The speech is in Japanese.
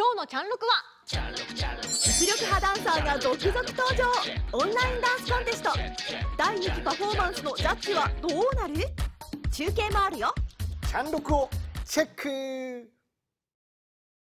今日のチャンロクは実力派ダンサーが続々登場。オンラインダンスコンテスト。第2期パフォーマンスのジャッジはどうなる？中継もあるよ。チャンロクをチェック。